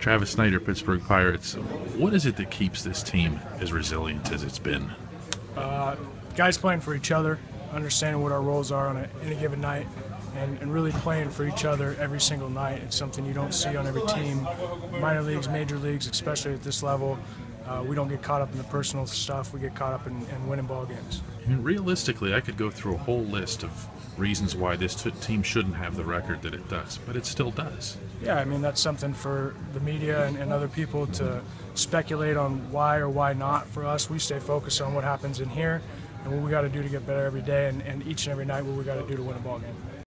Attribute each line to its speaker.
Speaker 1: Travis Snider, Pittsburgh Pirates. What is it that keeps this team as resilient as it's been?
Speaker 2: Uh, guys playing for each other, understanding what our roles are on a, any given night, and, and, really playing for each other every single night. It's something you don't see on every team, minor leagues, major leagues, especially at this level. Uh, we don't get caught up in the personal stuff. We get caught up in, in winning ball games.
Speaker 1: Mean, realistically, I could go through a whole list of reasons why this t- team shouldn't have the record that it does, but it still does.
Speaker 2: Yeah, I mean that's something for the media and, and other people to speculate on why or why not. For us, we stay focused on what happens in here and what we got to do to get better every day, and, and each and every night what we got to do to win a ball game.